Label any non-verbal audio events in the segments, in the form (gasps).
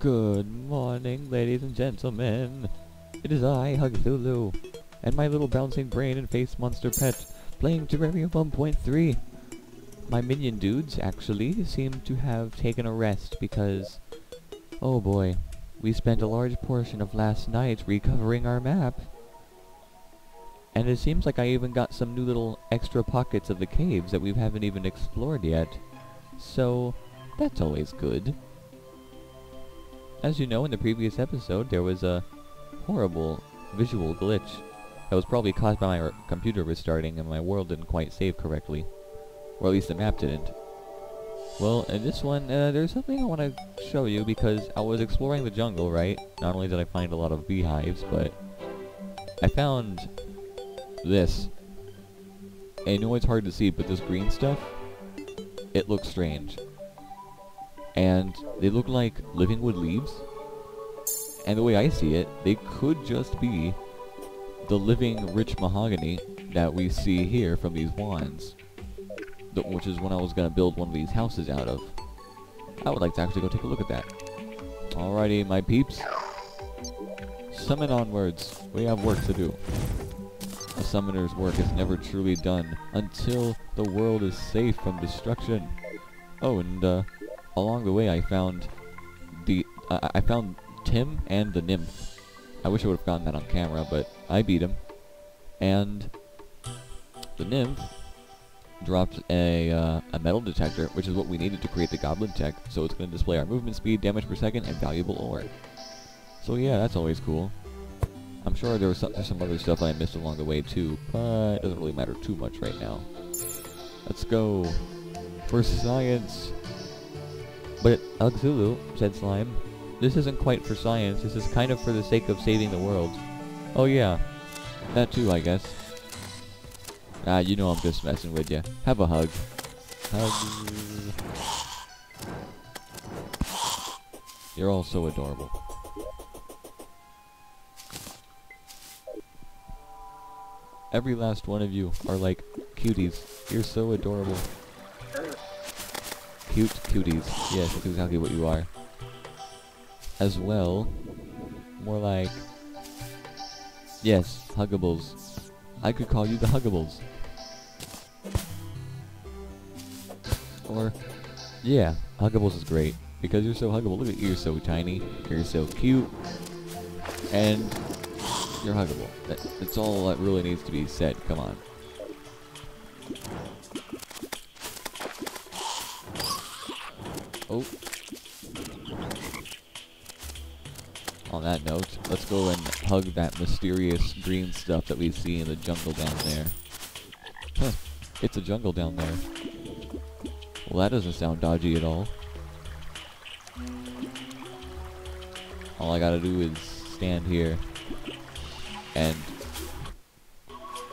Good morning, ladies and gentlemen. It is I, Hugthulhu, and my little bouncing brain and face monster pet, playing Terraria 1.3. My minion dudes, actually, seem to have taken a rest because... Oh boy, we spent a large portion of last night recovering our map. And it seems like I even got some new little extra pockets of the caves that we haven't even explored yet. So, that's always good. As you know, in the previous episode, there was a horrible visual glitch that was probably caused by my computer restarting and my world didn't quite save correctly. Or at least the map didn't. Well, in this one, uh, there's something I want to show you because I was exploring the jungle, right? Not only did I find a lot of beehives, but I found this. I know it's hard to see, but this green stuff, it looks strange and they look like living wood leaves. And the way I see it, they could just be the living rich mahogany that we see here from these wands. The, which is when I was going to build one of these houses out of. I would like to actually go take a look at that. Alrighty, my peeps. Summon onwards. We have work to do. A summoner's work is never truly done until the world is safe from destruction. Oh, and uh, along the way I found the uh, I found Tim and the nymph. I wish I would have gotten that on camera, but I beat him. And the nymph dropped a uh, a metal detector, which is what we needed to create the goblin tech. So it's going to display our movement speed, damage per second, and valuable ore. So yeah, that's always cool. I'm sure there was some, some other stuff I missed along the way too, but it doesn't really matter too much right now. Let's go for science. But Hugthulhu, said Slime, this isn't quite for science, this is kind of for the sake of saving the world. Oh yeah, that too, I guess. Ah, you know I'm just messing with you. Have a hug. Hug. You're all so adorable. Every last one of you are like cuties. You're so adorable. Cute cuties. Yes, that's exactly what you are. As well, more like... Yes, Huggables. I could call you the Huggables. Or, yeah, Huggables is great. Because you're so huggable. Look at you, you're so tiny. You're so cute. And you're huggable. That, that's all that really needs to be said. Come on. Oh. On that note, let's go and hug that mysterious green stuff that we see in the jungle down there. Huh. It's a jungle down there. Well, that doesn't sound dodgy at all. All I gotta do is stand here and...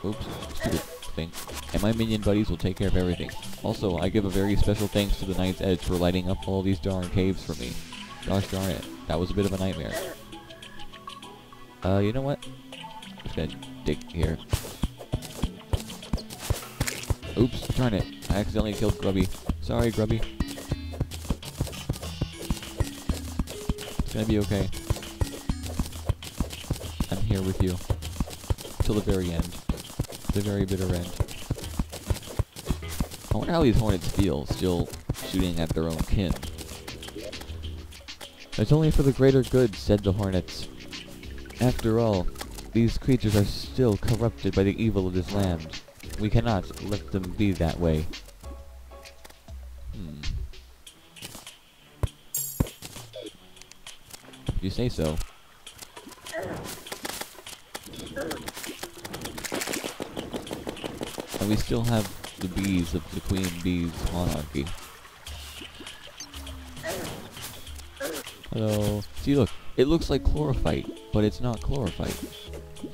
Oops, stupid thing. And my minion buddies will take care of everything. Also, I give a very special thanks to the Night's Edge for lighting up all these darn caves for me. Gosh darn it. That was a bit of a nightmare. Uh, you know what? I'm just gonna dig here. Oops, darn it. I accidentally killed Grubby. Sorry, Grubby. It's gonna be okay. I'm here with you. Till the very end. The very bitter end. I wonder how these hornets feel, still shooting at their own kin. It's only for the greater good, said the hornets. After all, these creatures are still corrupted by the evil of this land. We cannot let them be that way. Hmm. You say so. And we still have the bees of the queen bees monarchy. Hello. See, look. It looks like chlorophyte, but it's not chlorophyte.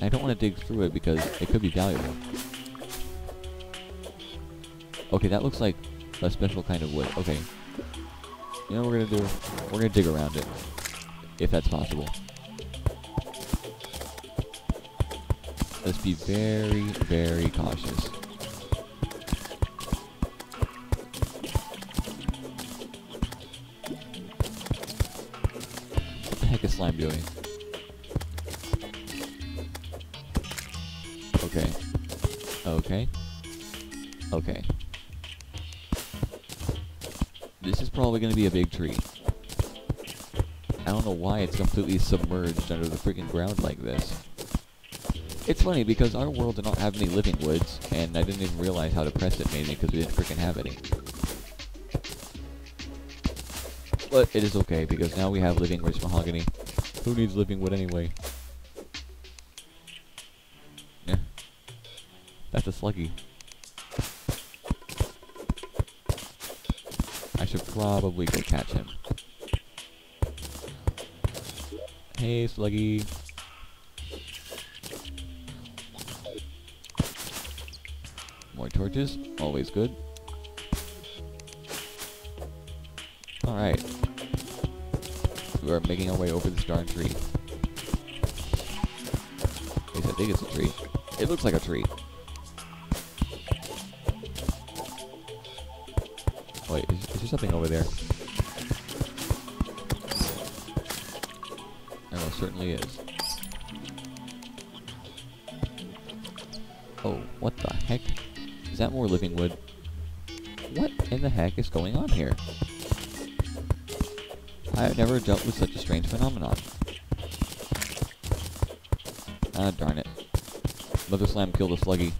I don't want to dig through it because it could be valuable. Okay, that looks like a special kind of wood. Okay. You know what we're gonna do? We're gonna dig around it. If that's possible. Let's be very, very cautious. Doing? Okay. Okay. Okay. This is probably going to be a big tree. I don't know why it's completely submerged under the freaking ground like this. It's funny because our world did not have any living woods, and I didn't even realize how depressed it made me because we didn't freaking have any. But it is okay because now we have living rich mahogany. Who needs living wood anyway? Yeah. That's a sluggy. I should probably go catch him. Hey, Sluggy. More torches, always good. Alright. We are making our way over this darn tree. At least I think it's a tree. It looks like a tree. Wait, is, is there something over there? There most certainly is. Oh, what the heck? Is that more living wood? What in the heck is going on here? I have never dealt with such a strange phenomenon. Ah, darn it. Mother Slime killed a sluggy.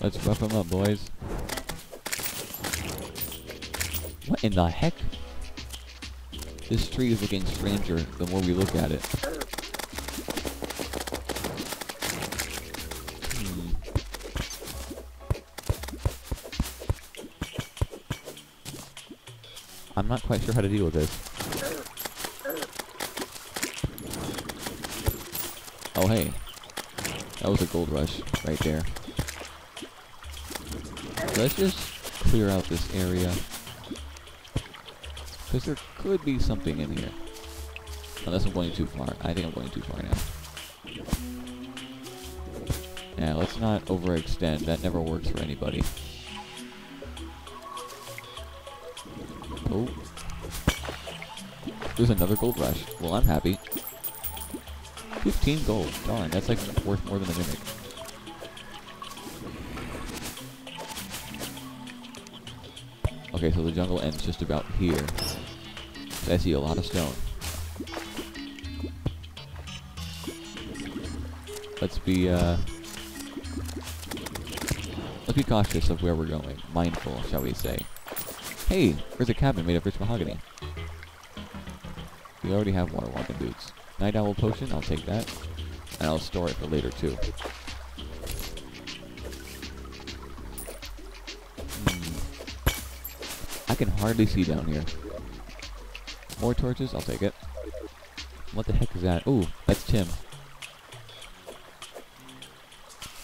Let's rough him up, boys. What in the heck? This tree is looking stranger the more we look at it. I'm not quite sure how to deal with this. Oh hey. That was a gold rush right there. Let's just clear out this area. Because there could be something in here. Unless I'm going too far. I think I'm going too far now. Yeah, let's not overextend. That never works for anybody. Oh. There's another gold rush. Well, I'm happy. 15 gold. Darn, that's like worth more than a mimic. Okay, so the jungle ends just about here. I see a lot of stone. Let's be, uh... Let's be cautious of where we're going. Mindful, shall we say. Hey! There's a cabin made of rich mahogany. We already have water walking boots. Night Owl Potion, I'll take that. And I'll store it for later, too. Hmm. I can hardly see down here. More torches? I'll take it. What the heck is that? Ooh, that's Tim.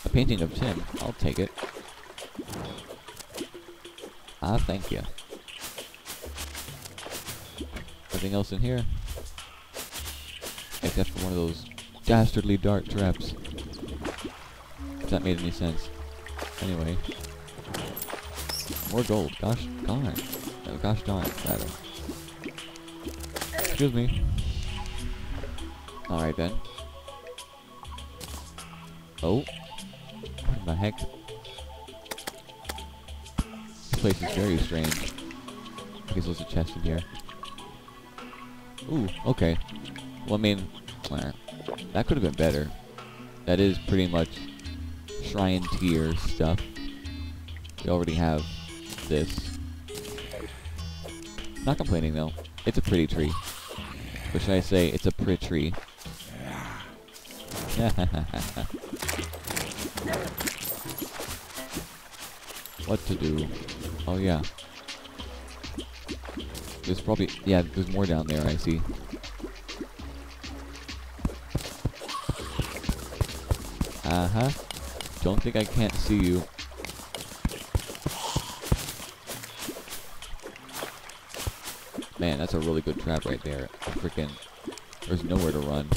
A painting of Tim. I'll take it. Ah, thank you. Nothing else in here? Except for one of those dastardly dark traps. If that made any sense. Anyway. More gold. Gosh darn. Oh, gosh darn, rather. Excuse me. Alright then. Oh. What the heck? This place is very strange. I guess there's a chest in here. Ooh, okay. Well, I mean, that could have been better. That is pretty much shrine tier stuff. We already have this. Not complaining though. It's a pretty tree. Or should I say, it's a pretty tree. (laughs) what to do? Oh yeah. There's probably, yeah, there's more down there, I see. Uh-huh. Don't think I can't see you. Man, that's a really good trap right there. Freaking, there's nowhere to run.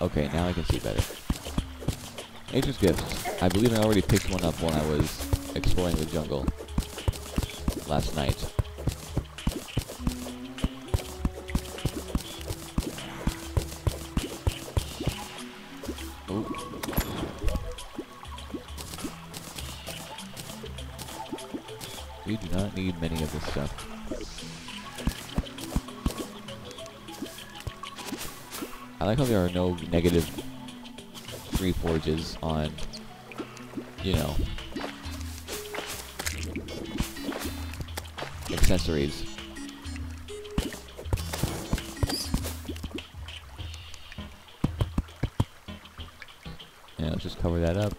Okay, now I can see better. Nature's Gifts. I believe I already picked one up when I was exploring the jungle. last night. We do not need many of this stuff. I like how there are no negative three forges on, you know, accessories. Yeah, let's just cover that up.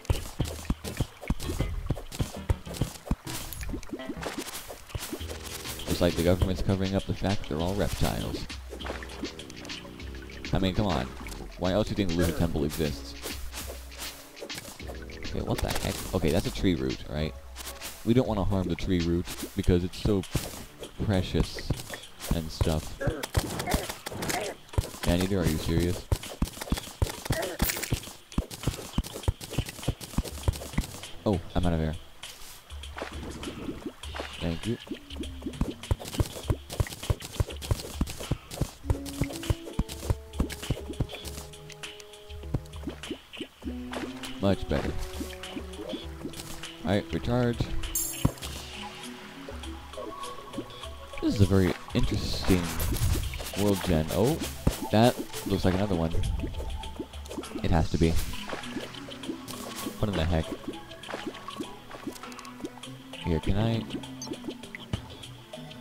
Just like the government's covering up the fact they're all reptiles. I mean, come on. Why else do you think the Lizard Temple exists? Okay, what the heck? Okay, that's a tree root, right? We don't want to harm the tree root because it's so precious and stuff. Yeah, are you serious? Oh, I'm out of air. Thank you. Much better. Alright, recharge. A very interesting world gen. Oh, that looks like another one. It has to be. What in the heck? Here, can I...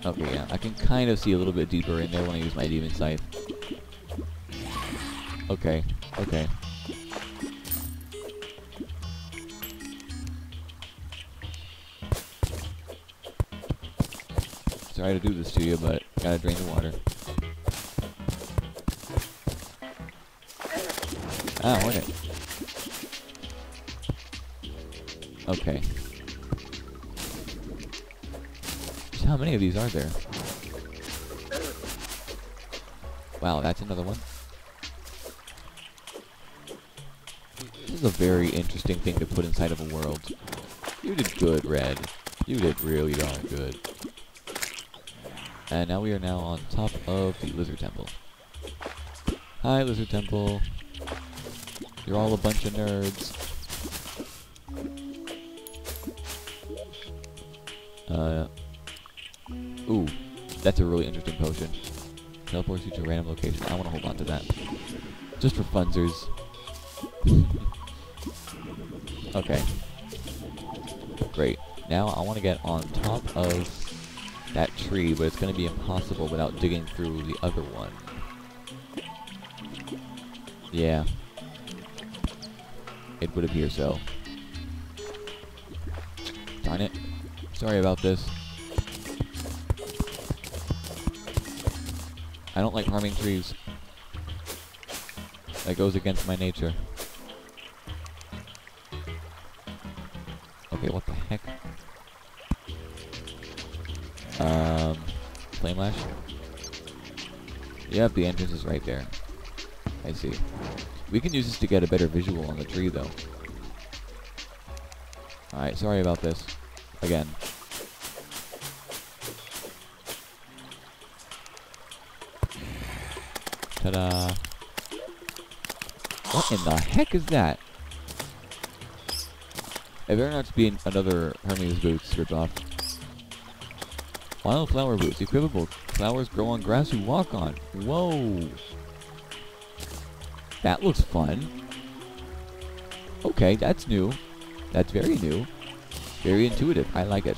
Okay, yeah, I can kind of see a little bit deeper in there when I use my demon scythe. Okay, okay. Sorry to do this to you, but gotta drain the water. Ah, hornet. Okay. So how many of these are there? Wow, that's another one. This is a very interesting thing to put inside of a world. You did good, Red. You did really darn good. And now we are now on top of the Lizard Temple. Hi, Lizard Temple. You're all a bunch of nerds. Uh, ooh, that's a really interesting potion. Teleports you to a random location. I want to hold on to that. Just for funzers. (laughs) okay. Great. Now I want to get on top of that tree, but it's going to be impossible without digging through the other one. Yeah. It would appear so. Darn it. Sorry about this. I don't like harming trees. That goes against my nature. Yep, the entrance is right there. I see. We can use this to get a better visual on the tree, though. Alright, sorry about this. Again. Ta-da! What in the heck is that? It better not be another Hermes Boots ripoff. Wildflower boots. Equipable. Flowers grow on grass you walk on. Whoa. That looks fun. Okay, that's new. That's very new. Very intuitive. I like it.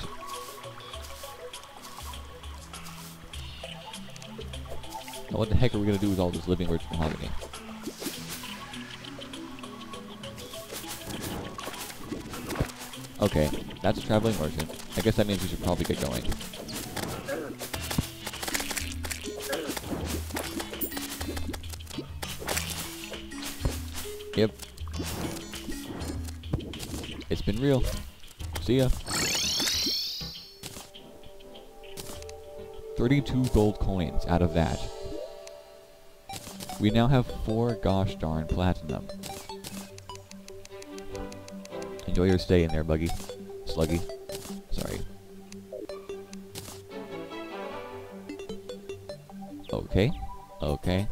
Now what the heck are we going to do with all this living rich mahogany? Okay, that's a traveling merchant. I guess that means we should probably get going. It's been real. See ya. 32 gold coins out of that. We now have 4 gosh darn platinum. Enjoy your stay in there, Buggy. Sluggy. Sorry. Okay. Okay.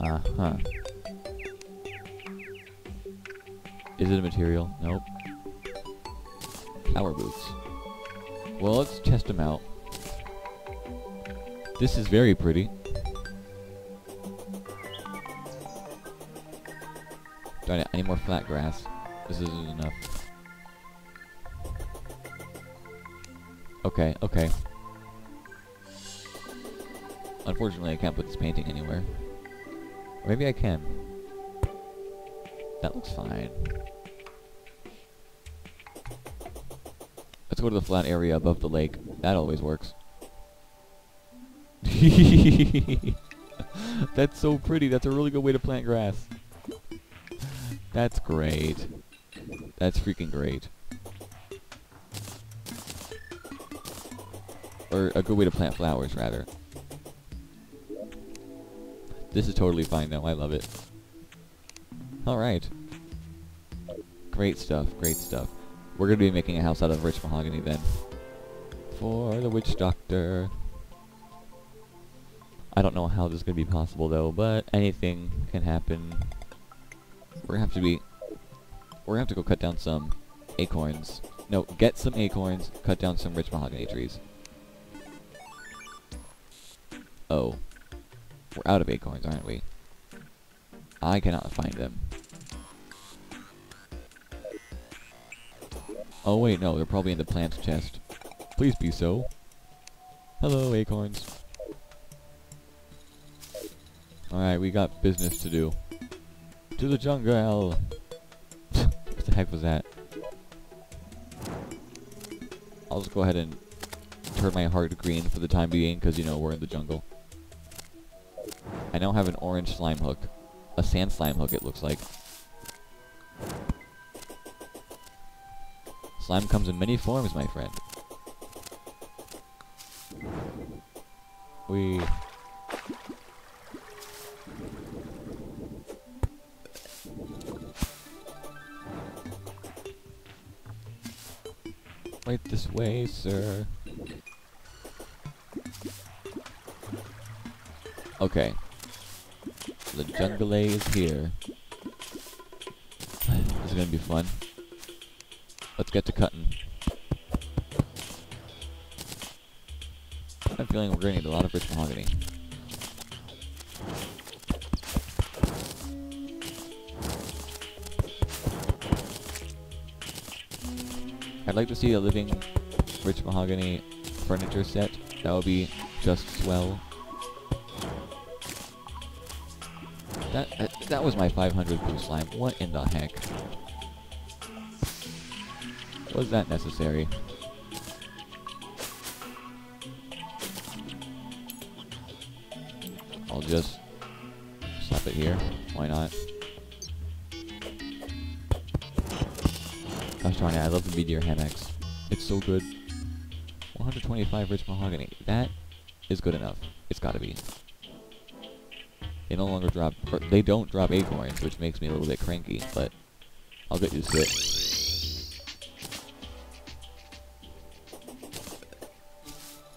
Uh-huh. Is it a material? Nope. Flower boots. Well, let's test them out. This is very pretty. Darn it, I need more flat grass. This isn't enough. Okay, okay. Unfortunately, I can't put this painting anywhere. Maybe I can. That looks fine. Let's go to the flat area above the lake. That always works. (laughs) That's so pretty. That's a really good way to plant grass. That's great. That's freaking great. Or a good way to plant flowers, rather. This is totally fine, though. I love it. Alright. Great stuff, great stuff. We're going to be making a house out of rich mahogany, then. For the witch doctor. I don't know how this is going to be possible, though, but anything can happen. We're gonna have to be... We're gonna have to go cut down some acorns. No, get some acorns, cut down some rich mahogany trees. Oh. We're out of acorns, aren't we? I cannot find them. Oh wait, no, they're probably in the plant chest. Please be so. Hello, acorns. Alright, we got business to do. To the jungle! (laughs) what the heck was that? I'll just go ahead and turn my heart green for the time being, because, you know, we're in the jungle. I now have an orange slime hook. A sand slime hook, it looks like. Slime comes in many forms, my friend. We Right this way, sir. Okay. The jungle is here. this is gonna be fun. Let's get to cutting. I'm feeling we're gonna need a lot of rich mahogany. I'd like to see a living rich mahogany furniture set. That would be just swell. That, that, that was my 500 blue slime. What in the heck? Was that necessary? I'll just slap it here. Why not? Gosh darn it, I love the Meteor Hamaxe. It's so good. 125 rich mahogany. That is good enough. It's gotta be. They no longer drop, they don't drop acorns, which makes me a little bit cranky, but I'll get used to it.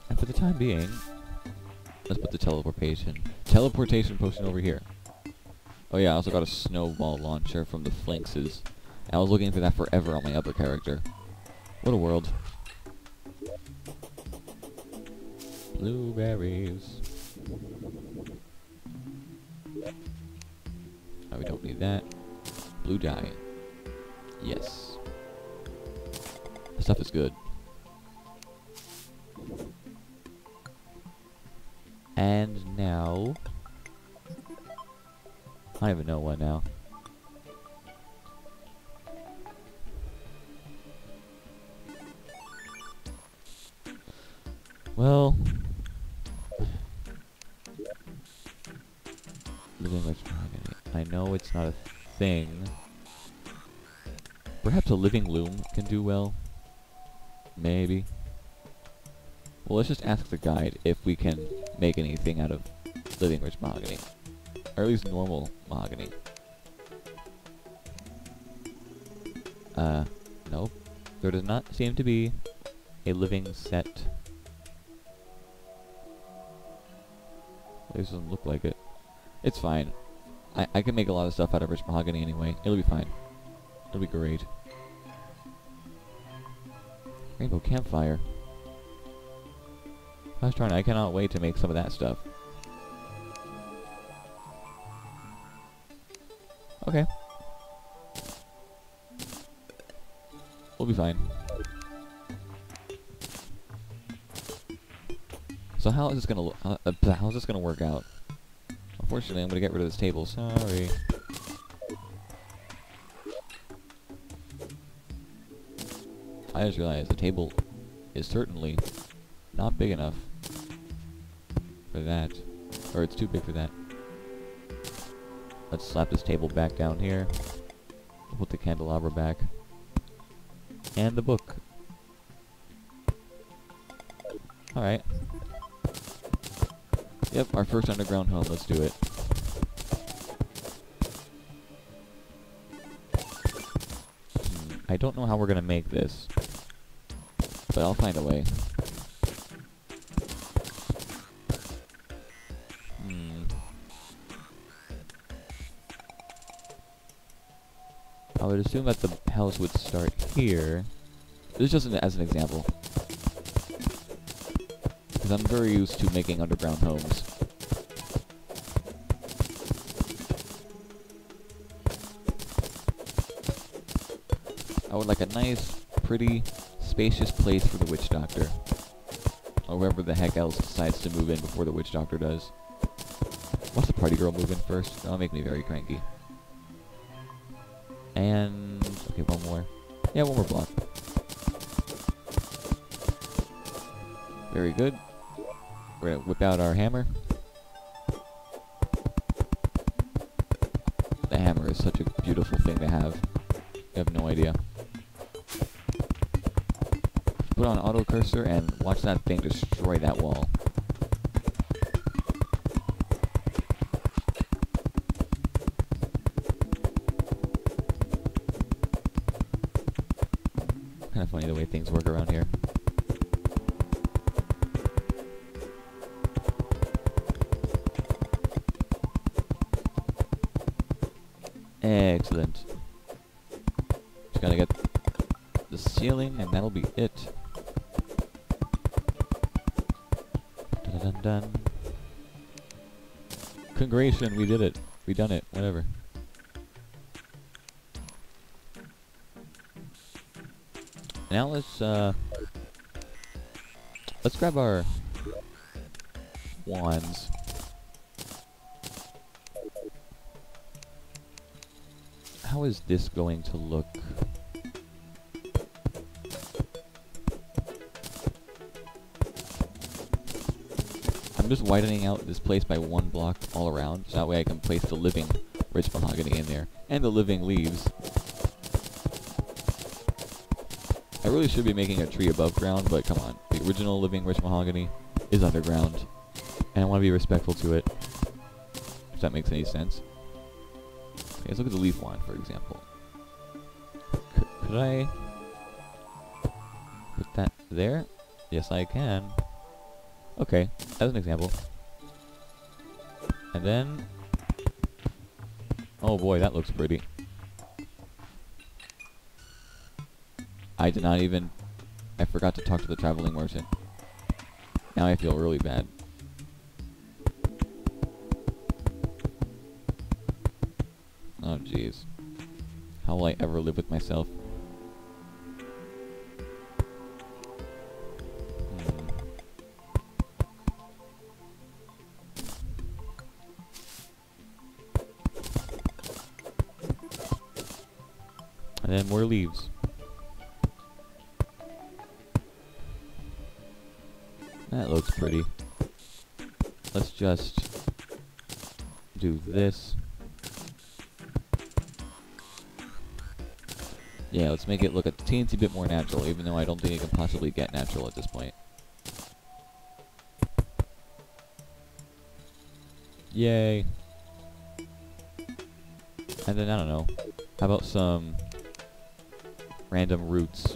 And for the time being, let's put the teleportation, teleportation potion over here. Oh yeah, I also got a snowball launcher from the Flinxes. I was looking for that forever on my other character. What a world. Blueberries. That. Blue dye. Yes. This stuff is good. Do well. Maybe. Well, let's just ask the guide if we can make anything out of living rich mahogany. Or at least normal mahogany. Uh, nope. There does not seem to be a living set. Least doesn't look like it. It's fine. I, I can make a lot of stuff out of rich mahogany anyway. It'll be fine. It'll be great. Rainbow campfire. I was trying. I cannot wait to make some of that stuff. Okay. We'll be fine. So how is this gonna uh, uh, how is this gonna work out? Unfortunately, I'm gonna get rid of this table. Sorry. I just realized the table is certainly not big enough for that. Or it's too big for that. Let's slap this table back down here. Put the candelabra back. And the book. Alright. Yep, our first underground home. Let's do it. Hmm, I don't know how we're gonna make this. But I'll find a way. Hmm. I would assume that the house would start here. This is just an, as an example. Because I'm very used to making underground homes. I would like a nice, pretty, spacious place for the witch doctor. Or whoever the heck else decides to move in before the witch doctor does. Watch the party girl move in first. That'll make me very cranky. And... Okay, one more. Yeah, one more block. Very good. We're gonna whip out our hammer. The hammer is such a beautiful thing to have. You have no idea. Cursor and watch that thing destroy that wall. We did it. We done it. Whatever. Now let's uh let's grab our wands. How is this going to look? Widening out this place by one block all around, so that way I can place the living rich mahogany in there, and the living leaves. I really should be making a tree above ground, but come on. The original living rich mahogany is underground, and I want to be respectful to it, if that makes any sense. Okay, let's look at the leaf wand, for example. C could I put that there? Yes, I can. Okay, as an example. And then... Oh boy, that looks pretty. I did not even... I forgot to talk to the traveling merchant. Now I feel really bad. Oh jeez. How will I ever live with myself? More leaves. That looks pretty. Let's just do this. Yeah, let's make it look a teensy bit more natural, even though I don't think it can possibly get natural at this point. Yay. And then, I don't know, how about some random roots?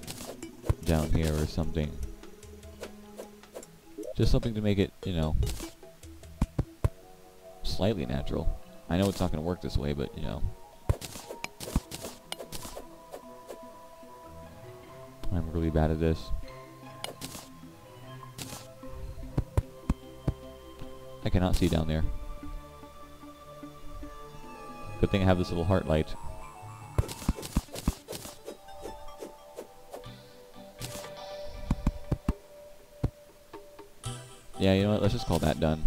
down here or something. Just something to make it, you know, slightly natural. I know it's not going to work this way, but, you know. I'm really bad at this. I cannot see down there. Good thing I have this little heart light. Yeah, you know what? Let's just call that done.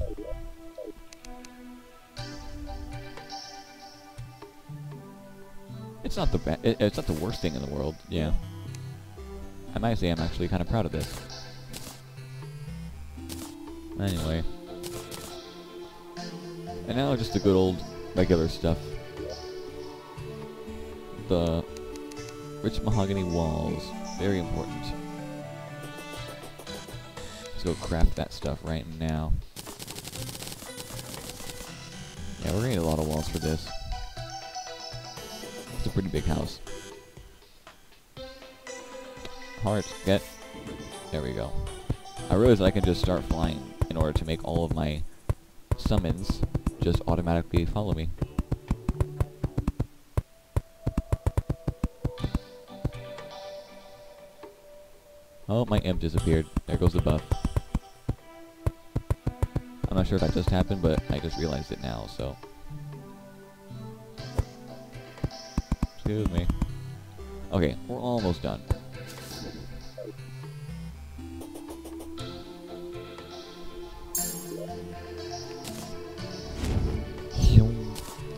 It's not the ba it, it's not the worst thing in the world. Yeah. I might say I'm actually kind of proud of this. Anyway. And now just the good old regular stuff. The rich mahogany walls. Very important. Let's go craft that stuff right now. Yeah, we're gonna need a lot of walls for this. It's a pretty big house. Heart, get. There we go. I realize I can just start flying in order to make all of my summons just automatically follow me. Oh, my imp disappeared. There goes the buff. Not sure if that just happened, but I just realized it now, so... Excuse me. Okay, we're almost done.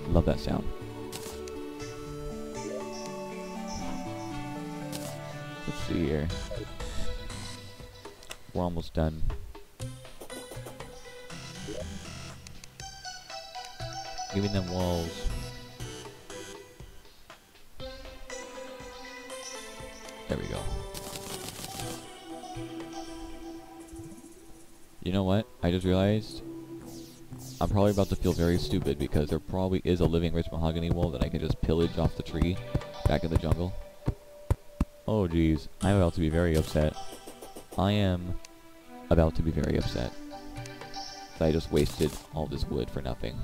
Love that sound. Let's see here. We're almost done. Give me them walls. There we go. You know what? I just realized I'm probably about to feel very stupid because there probably is a living rich mahogany wall that I can just pillage off the tree back in the jungle. Oh jeez, I'm about to be very upset. I am about to be very upset. I just wasted all this wood for nothing.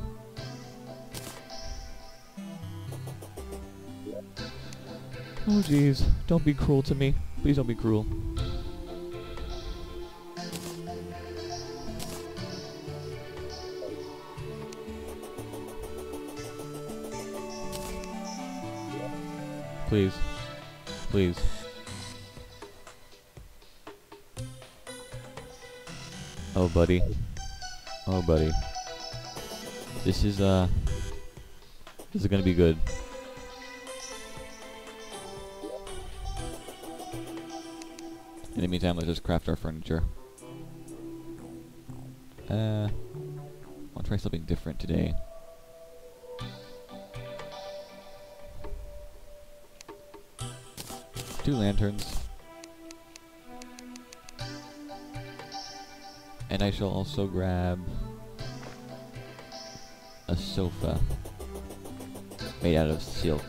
Oh jeez, don't be cruel to me. Please don't be cruel. Please. Please. Oh, buddy. Oh, buddy. This is, uh... This is gonna be good. The meantime, let's just craft our furniture. Uh... I'll try something different today. two lanterns. And I shall also grab a sofa made out of silk.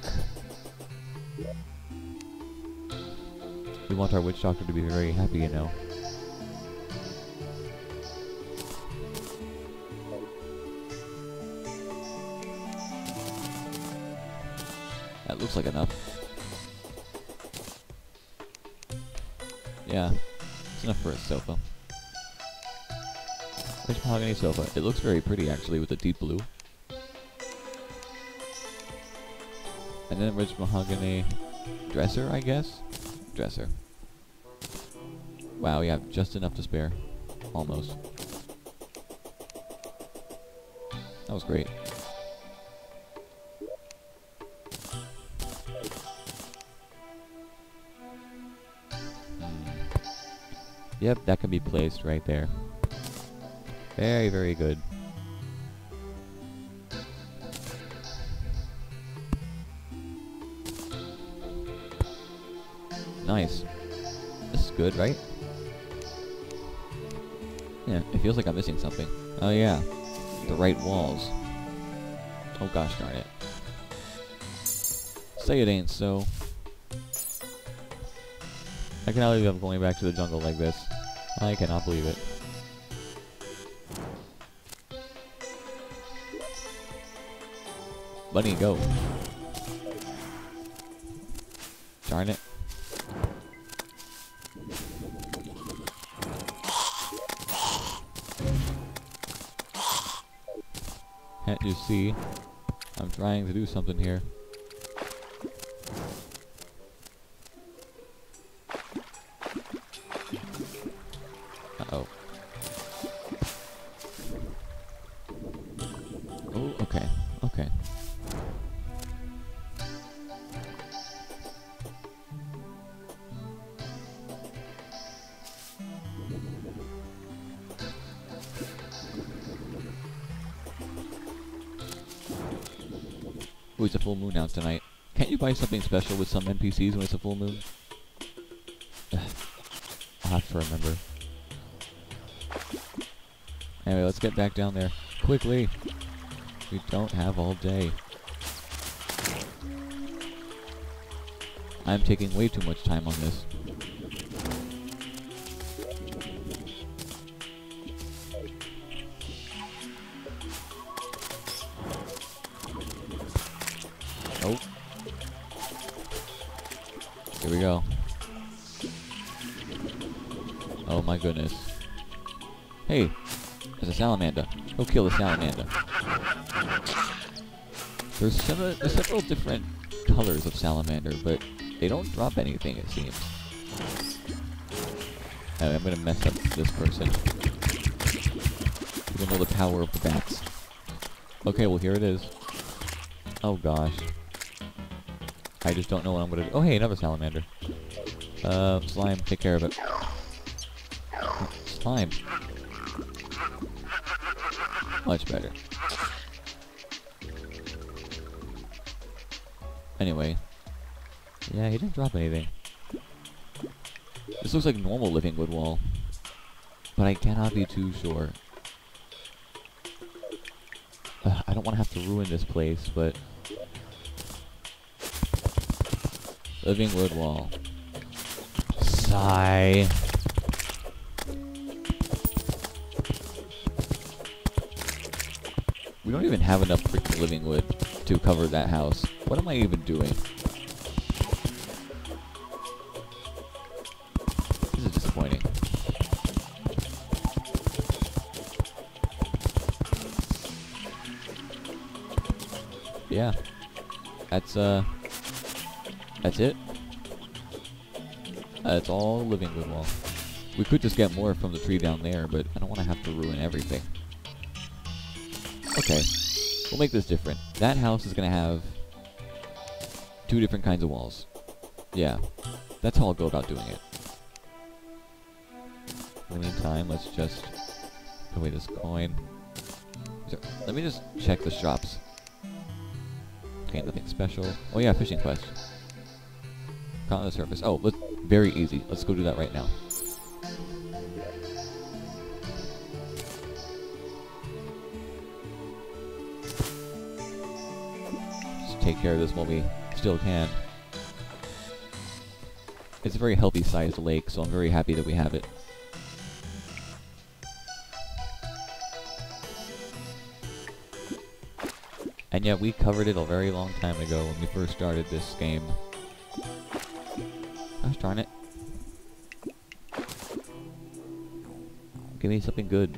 We want our witch doctor to be very happy, you know. That looks like enough. Yeah, it's enough for a sofa. Rich mahogany sofa. It looks very pretty actually with the deep blue. And then rich mahogany dresser, I guess? Dresser. Wow, we have just enough to spare. Almost. That was great. Hmm. Yep, that can be placed right there. Very, very good. Nice. This is good, right? Yeah, it feels like I'm missing something. Oh yeah, the right walls. Oh gosh darn it. Say it ain't so. I cannot believe I'm going back to the jungle like this. I cannot believe it. Bunny, go. Darn it. See? I'm trying to do something here. It's a full moon out tonight. Can't you buy something special with some NPCs when it's a full moon? (sighs) I'll have to remember. Anyway, let's get back down there. Quickly! We don't have all day. I'm taking way too much time on this. Go kill the salamander. There's, several, there's several different colors of salamander, but they don't drop anything, it seems. Oh, I'm gonna mess up this person. You don't know the power of the bats. Okay, well here it is. Oh gosh. I just don't know what I'm gonna do. Oh hey, another salamander. Uh, slime, take care of it. Slime. Much better. Anyway. Yeah, he didn't drop anything. This looks like normal living wood wall. But I cannot be too sure. Uh, I don't want to have to ruin this place, but... Living wood wall. Sigh. Even have enough freaking living wood to cover that house. What am I even doing? This is disappointing. Yeah. That's, uh... That's it. That's all living wood wall. We could just get more from the tree down there, but I don't want to have to ruin everything. Okay. We'll make this different. That house is going to have two different kinds of walls. Yeah. That's how I'll go about doing it. In the meantime, let's just put away this coin. Let me just check the shops. Okay, nothing special. Oh yeah, fishing quest. Caught on the surface. Oh, let very easy. Let's go do that right now. Take care of this while we still can. It's a very healthy sized lake, so I'm very happy that we have it. And yet we covered it a very long time ago when we first started this game. Gosh darn it. Give me something good.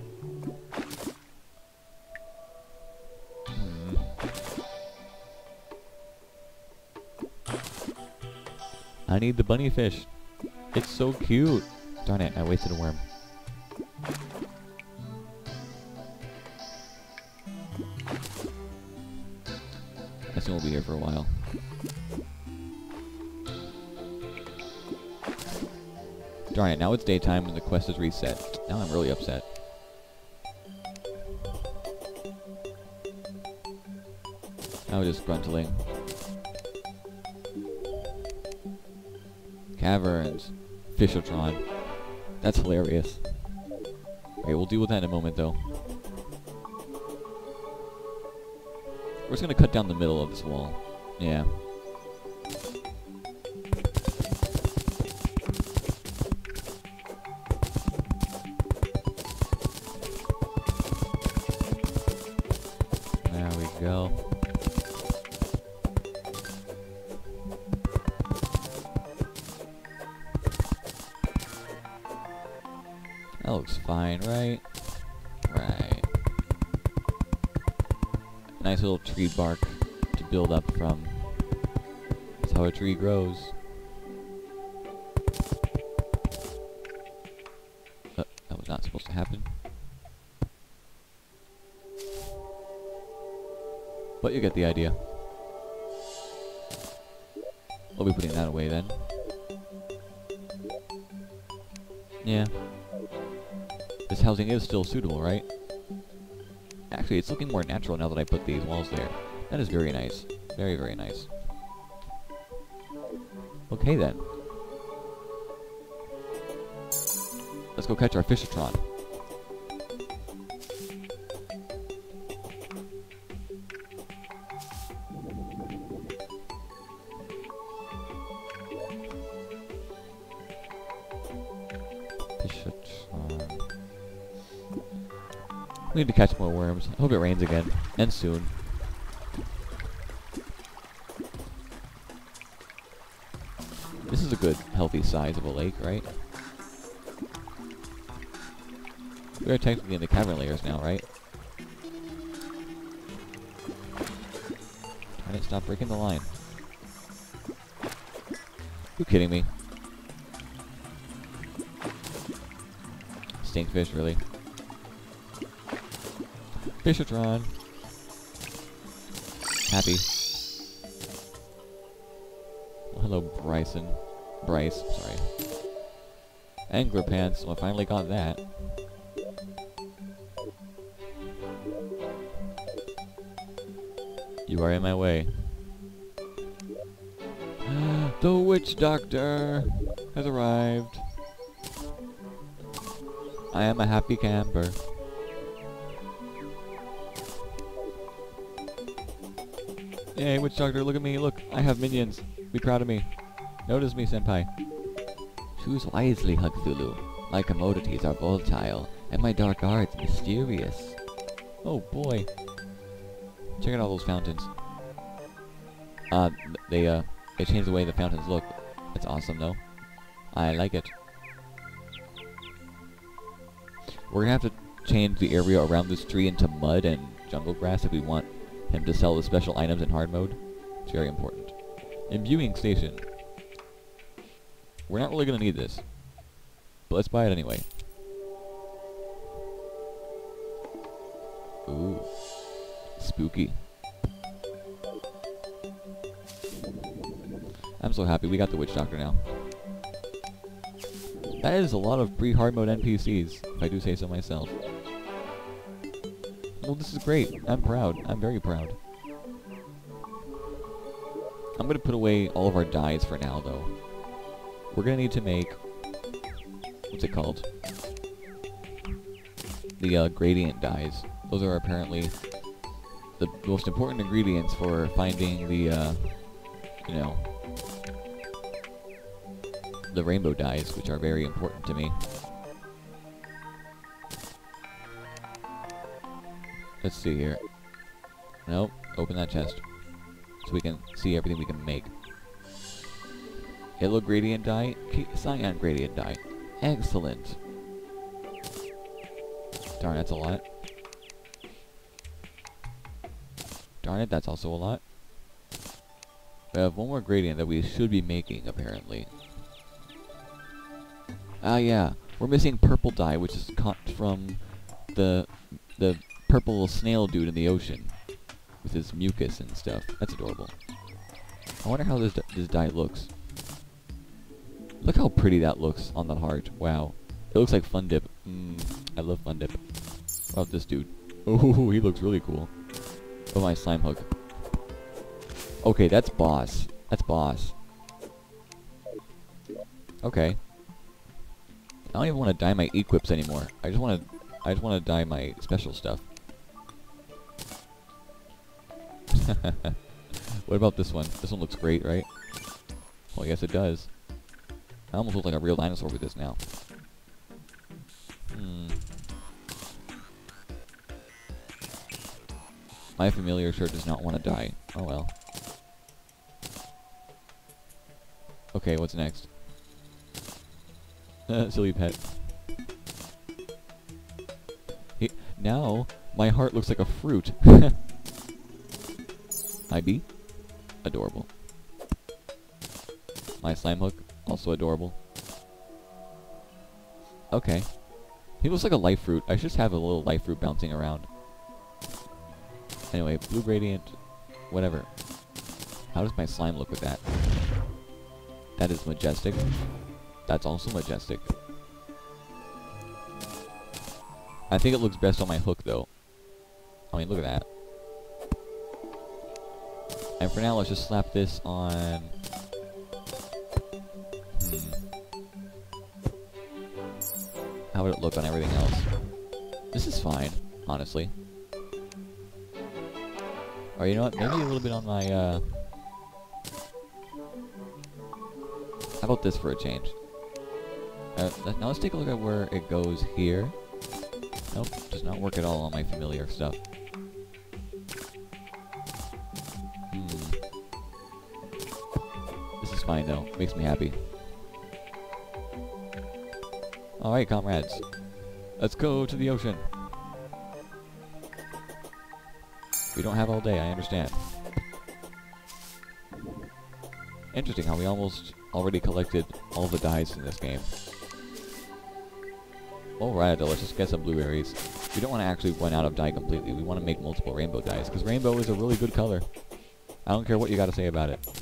I need the bunny fish. It's so cute. Darn it, I wasted a worm. I assume we'll be here for a while. Darn it, now it's daytime and the quest is reset. Now I'm really upset. I was just gruntling. Caverns. Fishotron. That's hilarious. Okay, we'll deal with that in a moment though. We're just gonna cut down the middle of this wall. Yeah. That looks fine, right? Right. Nice little tree bark to build up from. That's how a tree grows. Uh, that was not supposed to happen. But you get the idea. I'll be putting that away then. Yeah. This housing is still suitable, right? Actually, it's looking more natural now that I put these walls there. That is very nice. Very, very nice. Okay then. Let's go catch our Fishotron. Need to catch more worms. I hope it rains again. And soon. This is a good, healthy size of a lake, right? We are technically in the cavern layers now, right? Trying to stop breaking the line. You kidding me? Stinkfish, really? Fishotron. Happy. Well, hello, Bryson. Bryce, sorry. Angler pants. Well, I finally got that. You are in my way. (gasps) the witch doctor has arrived. I am a happy camper. Hey, witch doctor, look at me. Look, I have minions. Be proud of me. Notice me, senpai. Choose wisely, Hugthulhu. My commodities are volatile, and my dark arts mysterious. Oh boy. Check out all those fountains. Uh, they, uh, they changed the way the fountains look. That's awesome, though. I like it. We're gonna have to change the area around this tree into mud and jungle grass if we want him to sell the special items in hard mode. It's very important. Imbuing station. We're not really gonna need this. But let's buy it anyway. Ooh. Spooky. I'm so happy we got the Witch Doctor now. That is a lot of pre-hard mode NPCs, if I do say so myself. Well, this is great. I'm proud. I'm very proud. I'm going to put away all of our dyes for now, though. We're going to need to make... What's it called? The uh, gradient dyes. Those are apparently the most important ingredients for finding the, uh, you know, the rainbow dyes, which are very important to me. Let's see here. Nope, open that chest. So we can see everything we can make. Yellow gradient dye, cyan gradient dye. Excellent. Darn, that's a lot. Darn it, that's also a lot. We have one more gradient that we should be making, apparently. Ah, yeah. We're missing purple dye, which is caught from the the purple snail dude in the ocean with his mucus and stuff. That's adorable. I wonder how this this dye looks. Look how pretty that looks on the heart. Wow. It looks like Fun Dip. Mm, I love Fun Dip. What about this dude? (laughs) Oh, he looks really cool. Oh, my slime hook. Okay, that's boss. That's boss. Okay. I don't even want to dye my equips anymore. I just want to I just want to dye my special stuff. (laughs) what about this one? This one looks great, right? Well, yes it does. I almost look like a real dinosaur with this now. Hmm. My familiar shirt does not want to dye. Oh well. Okay, what's next? (laughs) Silly pet. now my heart looks like a fruit. (laughs) my bee? Adorable. My slime hook? Also adorable. Okay. He looks like a life fruit. I should just have a little life fruit bouncing around. Anyway, blue gradient, whatever. How does my slime look with that? That is majestic. That's also majestic. I think it looks best on my hook, though. I mean, look at that. And for now, let's just slap this on... Hmm. How would it look on everything else? This is fine, honestly. Or you know what, maybe a little bit on my, uh... How about this for a change? Uh, now let's take a look at where it goes here. Nope, does not work at all on my familiar stuff. Fine though, makes me happy. Alright, comrades. Let's go to the ocean. We don't have all day, I understand. Interesting how we almost already collected all the dyes in this game. Alright, though, let's just get some blueberries. We don't want to actually run out of dye completely. We want to make multiple rainbow dyes, because rainbow is a really good color. I don't care what you got to say about it.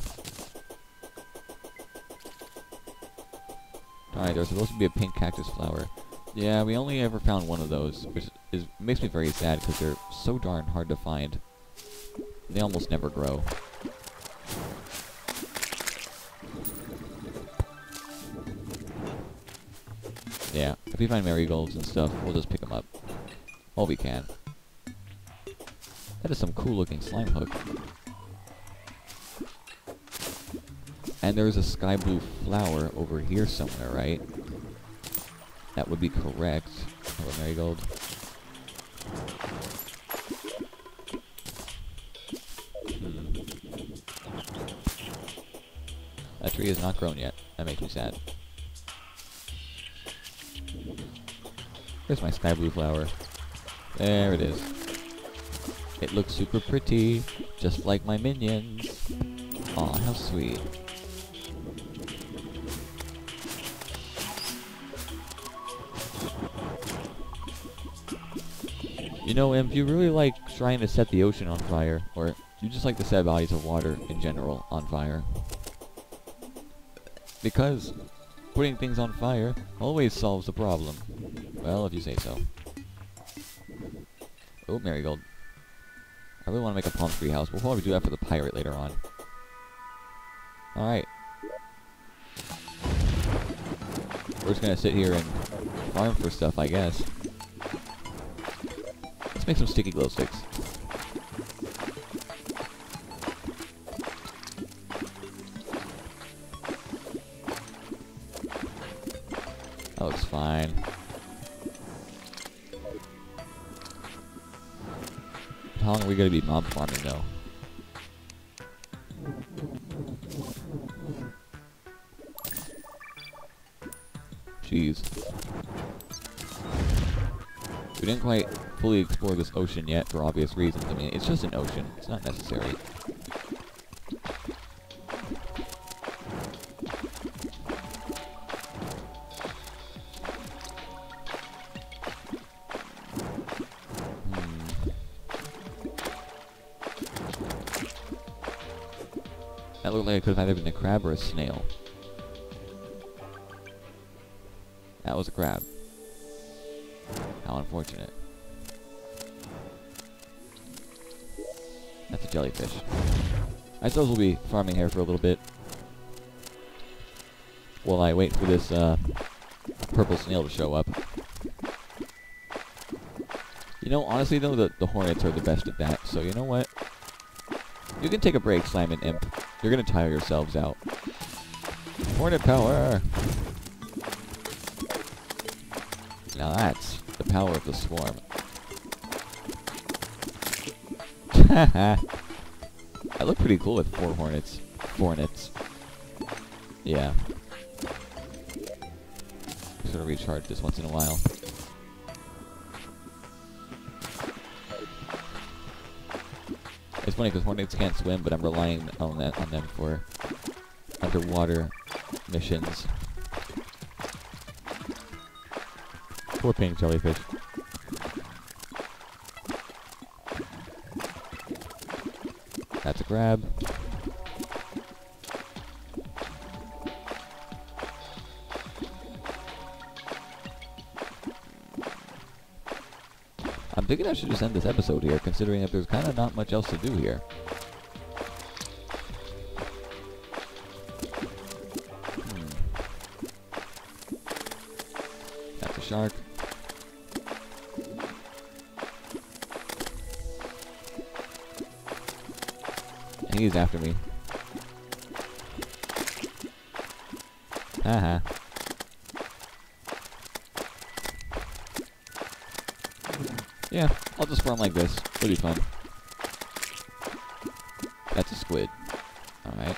Alright, there's supposed to be a pink cactus flower. Yeah, we only ever found one of those, which is makes me very sad because they're so darn hard to find. They almost never grow. Yeah, if we find marigolds and stuff, we'll just pick them up. All we can. That is some cool looking slime hook. And there's a sky blue flower over here somewhere, right? That would be correct. Hello, marigold. Hmm. That tree is not grown yet. That makes me sad. Where's my sky blue flower? There it is. It looks super pretty, just like my minions. Aw, how sweet. You know, if you really like trying to set the ocean on fire, or you just like to set bodies of water in general on fire, because putting things on fire always solves the problem. Well, if you say so. Oh, marigold. I really want to make a palm tree house. We'll probably do that for the pirate later on. Alright. We're just gonna sit here and farm for stuff, I guess. Make some sticky glow sticks. That looks fine. How long are we gonna be mob farming though? We didn't quite fully explore this ocean yet for obvious reasons. I mean, it's just an ocean. It's not necessary. Hmm. That looked like it could have either been a crab or a snail. That was a crab. Unfortunate. That's a jellyfish. I suppose we'll be farming here for a little bit. While I wait for this uh, purple snail to show up. You know, honestly though, the, the hornets are the best at that, so you know what? You can take a break, Simon Imp. You're gonna tire yourselves out. Hornet power! Now that's power of the swarm. (laughs) I look pretty cool with four hornets. Hornets. Yeah. Sort of recharge this once in a while. It's funny because hornets can't swim, but I'm relying on that on them for underwater missions. Poor pink jellyfish. That's a grab. I'm thinking I should just end this episode here, considering that there's kind of not much else to do here. Hmm. That's a shark. He's after me. Haha. Yeah, I'll just run like this. It'll be fun. That's a squid. Alright.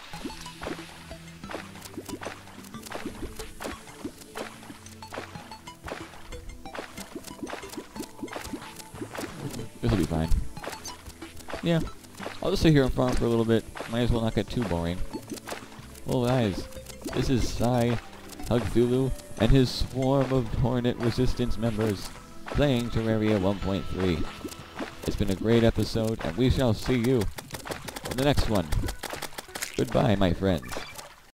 This'll be fine. Yeah. I'll just sit here and farm for a little bit. Might as well not get too boring. Well guys, this is Sci, Hugthulhu, and his swarm of Hornet Resistance members playing Terraria 1.3. It's been a great episode, and we shall see you in the next one. Goodbye, my friends.